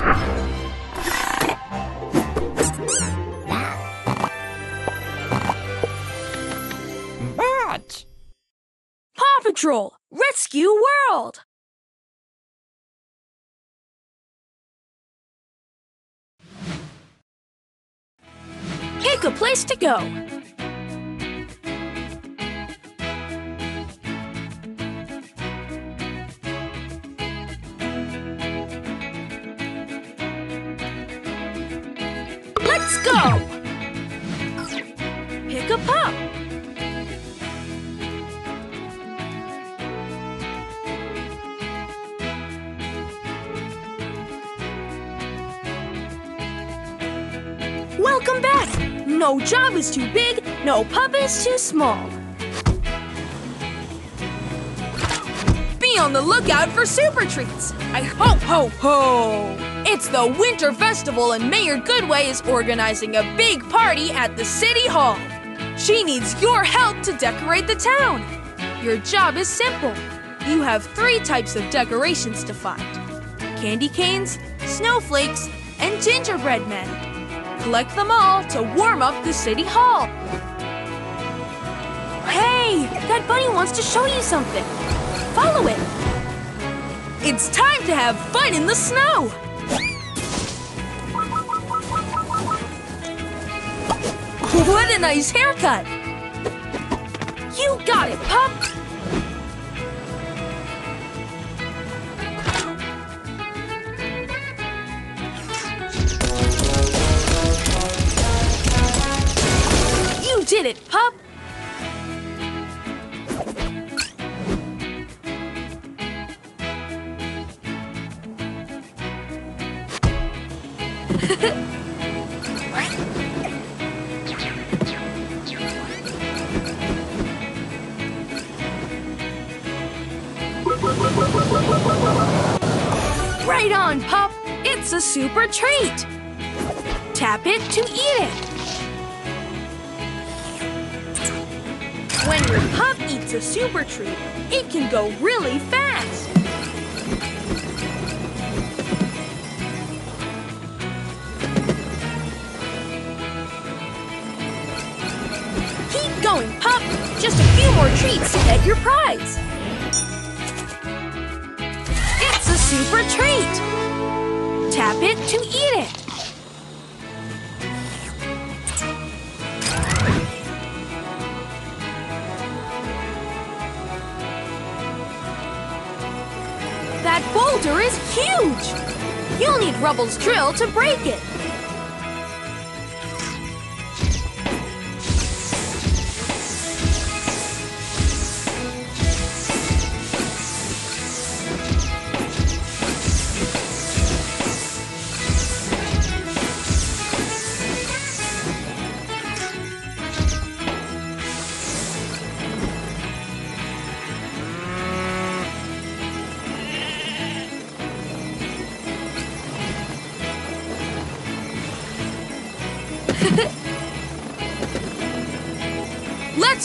But Paw Patrol, Rescue World! Pick a place to go. Let's go! Pick a pup. Welcome back! No job is too big, no pup is too small. Be on the lookout for super treats. I ho ho ho! It's the Winter Festival and Mayor Goodway is organizing a big party at the City Hall. She needs your help to decorate the town. Your job is simple. You have three types of decorations to find. Candy canes, snowflakes, and gingerbread men. Collect them all to warm up the city hall. Hey, that bunny wants to show you something. Follow it. It's time to have fun in the snow. What a nice haircut. You got it, pup. You did it, pup. It's a super treat. Tap it to eat it. When your pup eats a super treat, it can go really fast. Keep going, pup. Just a few more treats to get your prize. It's a super treat. Tap it to eat it. That boulder is huge! You'll need Rubble's drill to break it.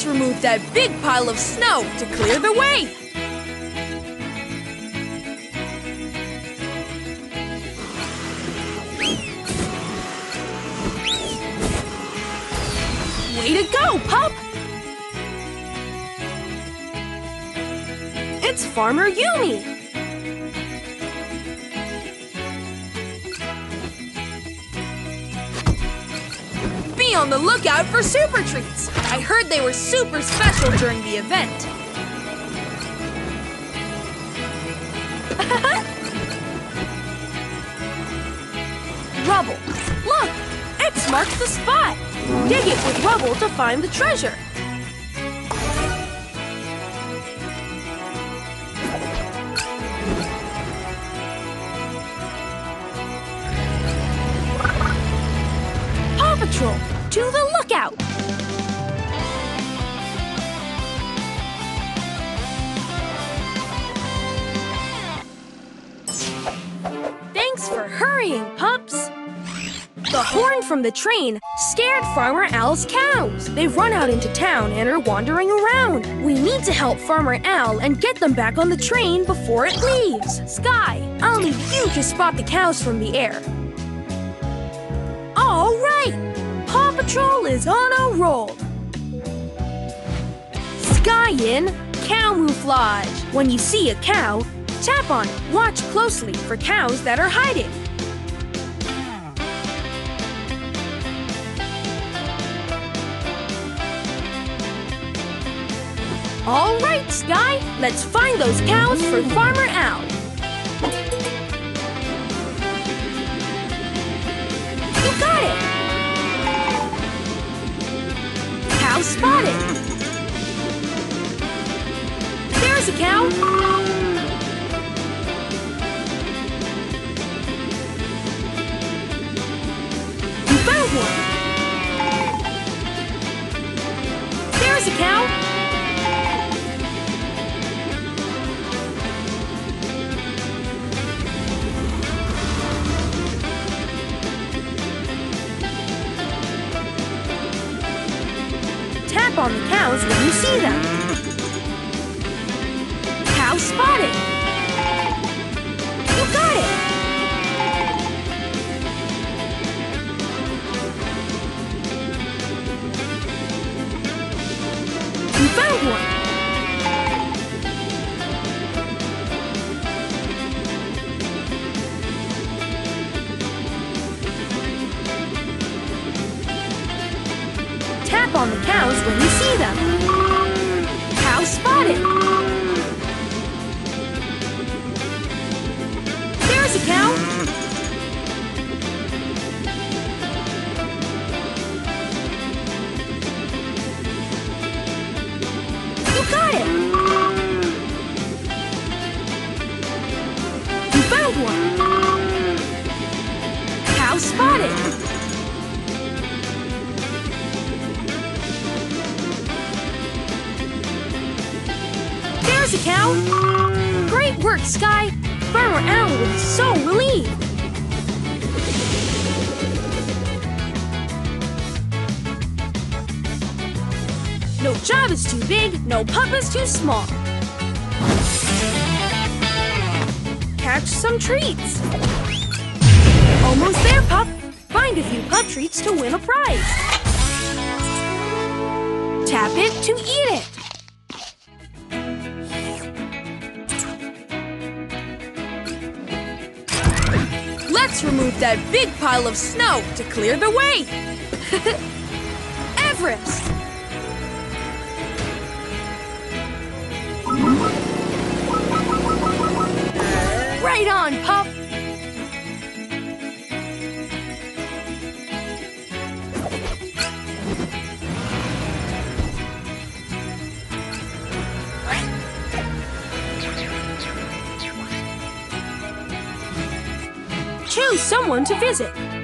Remove that big pile of snow to clear the way. Way to go, pup! It's Farmer Yumi. On the lookout for super treats. I heard they were super special during the event. Rubble. Look, X marks the spot. Dig it with rubble to find the treasure. Hurrying, pups! The horn from the train scared Farmer Al's cows. They've run out into town and are wandering around. We need to help Farmer Al and get them back on the train before it leaves. Skye, I'll leave you to spot the cows from the air. All right! Paw Patrol is on a roll. Skye in cow camouflage. When you see a cow, tap on it. Watch closely for cows that are hiding. All right, Skye, let's find those cows for Farmer Al. You got it! Cow spotted! There's a cow! See them. Cow spotted! You got it! You found one! Tap on the cows when you see them. Cow! You got it! You found one! Cow spotted! There's a cow! Great work, Skye! Be so relieved! No job is too big, no pup is too small. Catch some treats. Almost there, pup. Find a few pup treats to win a prize. Tap it to eat it. Remove that big pile of snow to clear the way. Everest. Right on, pup. Someone to visit.